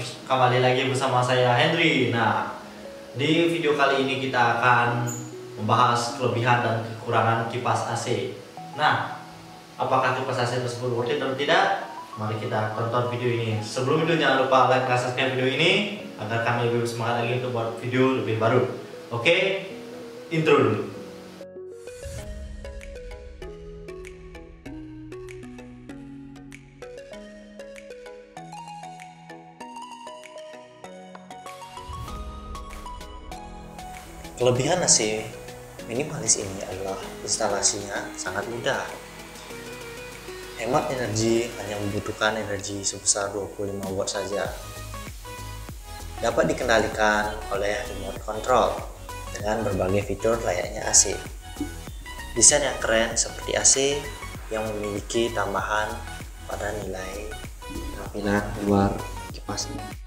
Kembali lagi bersama saya Henry. Nah, di video kali ini kita akan membahas kelebihan dan kekurangan kipas AC. Nah, apakah kipas AC tersebut worth it atau tidak? Mari kita tonton video ini. Sebelum itu jangan lupa like dan subscribe video ini agar kami lebih semangat lagi untuk buat video lebih baru. Oke, intro dulu. Kelebihan AC minimalis ini adalah instalasinya sangat mudah. Hemat energi hanya membutuhkan energi sebesar 25 watt saja. Dapat dikendalikan oleh remote control dengan berbagai fitur layaknya AC. Desain yang keren seperti AC yang memiliki tambahan pada nilai tampilan luar kipasnya.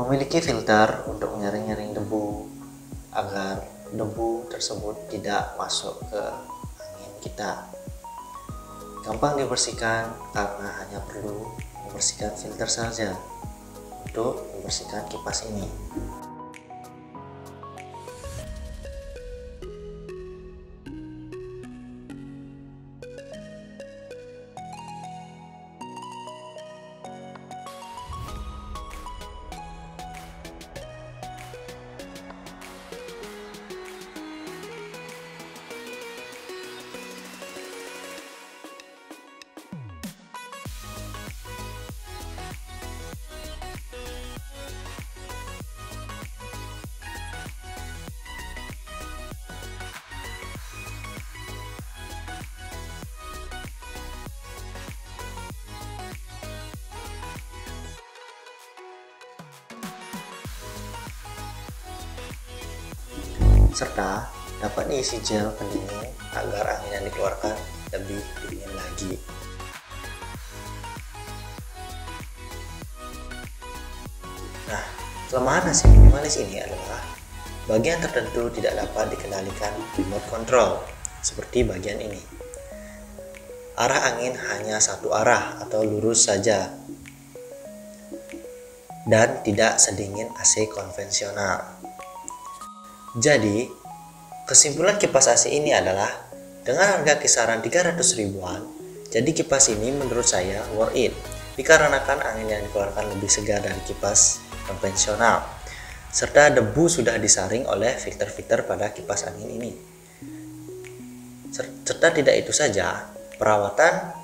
Memiliki filter untuk menyaring-nyaring debu agar debu tersebut tidak masuk ke angin kita. Gampang dibersihkan karena hanya perlu membersihkan filter saja untuk membersihkan kipas ini serta dapat diisi gel pendingin agar angin yang dikeluarkan lebih dingin lagi. Nah, kelemahan AC minimalis ini adalah bagian tertentu tidak dapat dikendalikan remote control, seperti bagian ini. Arah angin hanya satu arah atau lurus saja, dan tidak sedingin AC konvensional. Jadi, kesimpulan kipas AC ini adalah dengan harga kisaran 300 ribuan, jadi kipas ini menurut saya worth it dikarenakan angin yang dikeluarkan lebih segar dari kipas konvensional serta debu sudah disaring oleh filter-filter pada kipas angin ini. Serta tidak itu saja, perawatan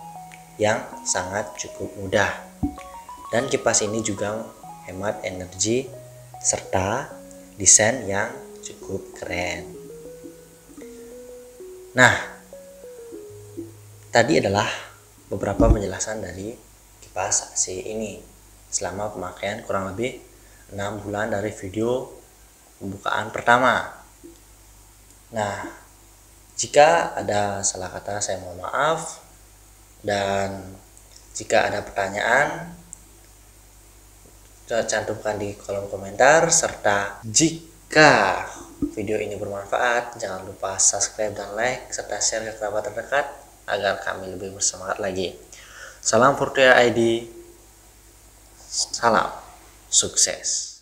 yang sangat cukup mudah. Dan kipas ini juga hemat energi serta desain yang cukup keren. Nah, tadi adalah beberapa penjelasan dari kipas AC ini selama pemakaian kurang lebih 6 bulan dari video pembukaan pertama. Nah, jika ada salah kata saya mohon maaf dan jika ada pertanyaan cantumkan di kolom komentar serta jika video ini bermanfaat, jangan lupa subscribe dan like, serta share ke kerabat terdekat agar kami lebih bersemangat lagi. Salam Fortua ID, salam sukses.